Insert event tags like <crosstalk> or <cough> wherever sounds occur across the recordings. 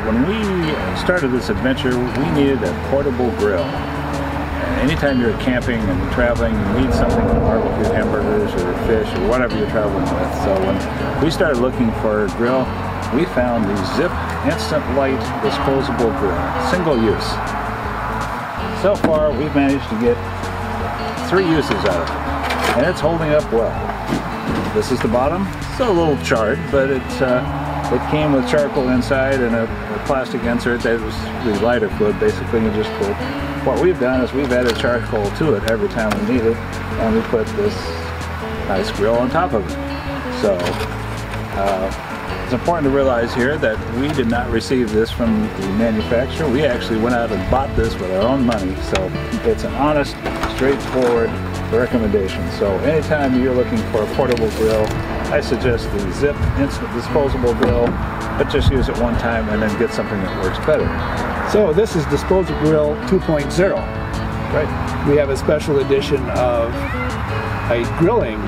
when we started this adventure, we needed a portable grill. Anytime you're camping and traveling, you need something to barbecue hamburgers or fish or whatever you're traveling with. So when we started looking for a grill, we found the Zip Instant Light Disposable Grill, single use. So far, we've managed to get three uses out of it, and it's holding up well. This is the bottom, still a little charred, but it's uh, it came with charcoal inside and a, a, plastic insert that was the lighter fluid, basically, you just pull. What we've done is we've added charcoal to it every time we need it, and we put this nice grill on top of it. So, uh, it's important to realize here that we did not receive this from the manufacturer. We actually went out and bought this with our own money. So it's an honest, straightforward recommendation. So anytime you're looking for a portable grill, I suggest the Zip Instant Disposable Grill, but just use it one time and then get something that works better. So this is Disposable Grill 2.0. Right. We have a special edition of a grilling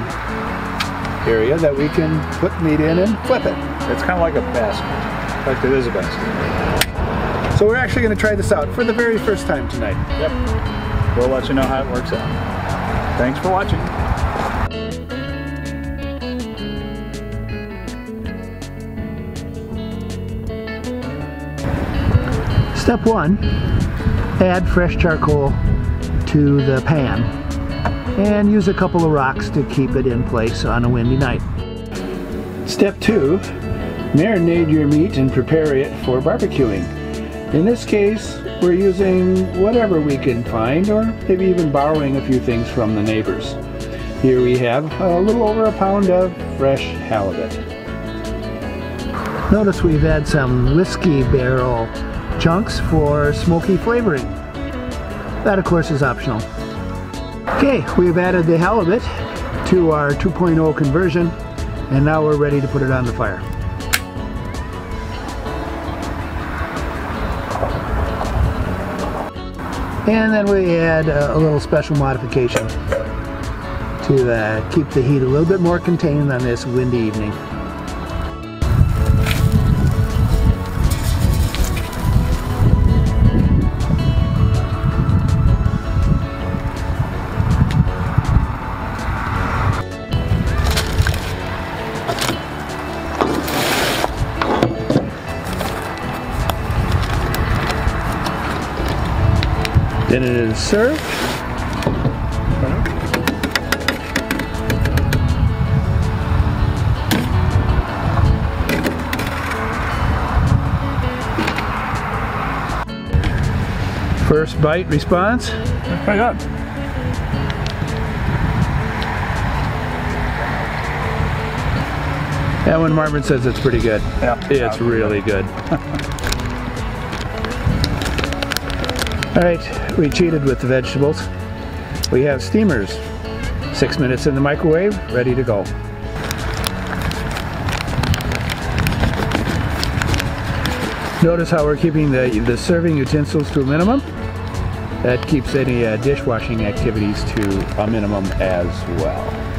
area that we can put meat in and flip it. It's kind of like a basket. In fact, it is a basket. So we're actually going to try this out for the very first time tonight. Yep. We'll let you know how it works out. Thanks for watching. Step one, add fresh charcoal to the pan and use a couple of rocks to keep it in place on a windy night. Step two, marinate your meat and prepare it for barbecuing. In this case, we're using whatever we can find or maybe even borrowing a few things from the neighbors. Here we have a little over a pound of fresh halibut. Notice we've had some whiskey barrel chunks for smoky flavoring. That of course is optional. Okay, we've added the halibut to our 2.0 conversion and now we're ready to put it on the fire. And then we add a, little special modification to uh, keep the heat a little bit more contained on this windy evening. Then it is served. First bite response. Pretty good. And when Marvin says it's pretty good, Yeah. it's really good. <laughs> All right, we cheated with the vegetables. We have steamers. Six minutes in the microwave, ready to go. Notice how we're keeping the, the serving utensils to a minimum. That keeps any uh, dishwashing activities to a minimum as well.